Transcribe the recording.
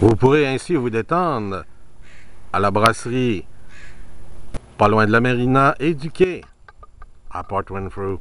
Vous pourrez ainsi vous détendre à la brasserie pas loin de la marina et du quai à Port Renfrew.